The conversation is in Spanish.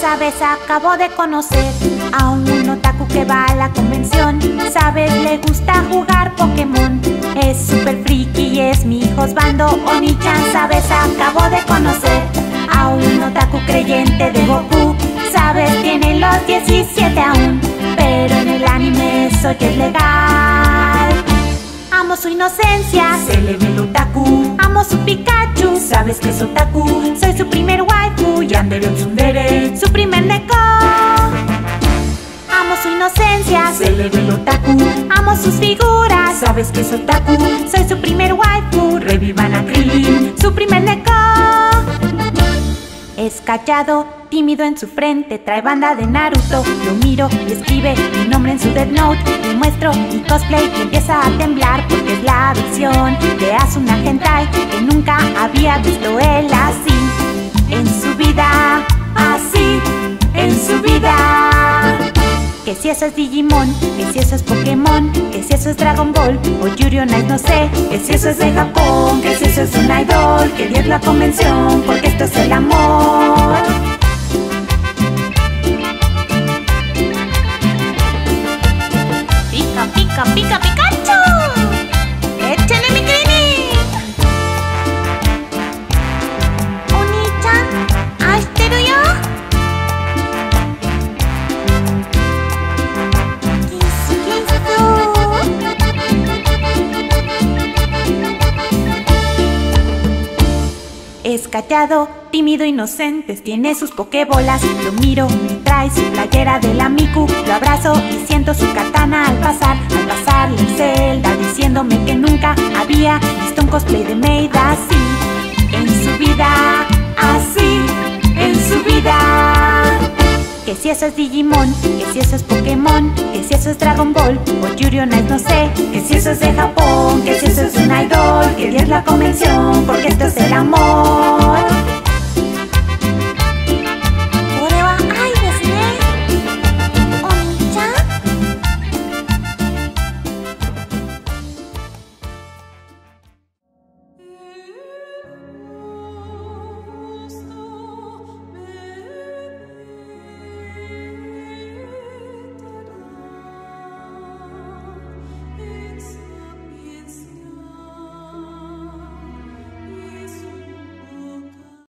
Sabes, acabo de conocer a un otaku que va a la convención. Sabes, le gusta jugar Pokémon. Es super friki y es mi hijo Osvaldo Oni-chan. Sabes, acabo de conocer a un otaku creyente de Goku. Sabes, tiene los 17 aún, pero en el anime eso ya es legal. Amo su inocencia, se le ve el otaku. Amo su Pikachu, sabes que es otaku. Soy su primer waifu, Yandere un tsundere, su inocencia, se le ve el otaku. Amo sus figuras, sabes que es otaku. Soy su primer waifu, revivan a Krillin, su primer neko. Es callado, tímido en su frente, trae banda de Naruto. Lo miro y escribe mi nombre en su Death Note. Le muestro mi cosplay y empieza a temblar porque es la visión de Asuna Hentai que nunca había visto él Que si eso es Digimon, que si eso es Pokémon, que si eso es Dragon Ball o Yuri on no sé. Que si eso es de Japón, que si eso es un idol, que es la convención, porque esto es el amor. Es callado, tímido, inocente, tiene sus pokebolas. Lo miro, trae su playera de la Miku. Lo abrazo y siento su katana al pasar. Al pasarle el Zelda, diciéndome que nunca había visto un cosplay de Maid así. En su vida, así, en su vida. Que si eso es Digimon, que si eso es Pokémon, que si eso es Dragon Ball o Yuri on Ice, no sé. Que si eso es de Japón, que si eso es un idol, que Dios la convención, porque es.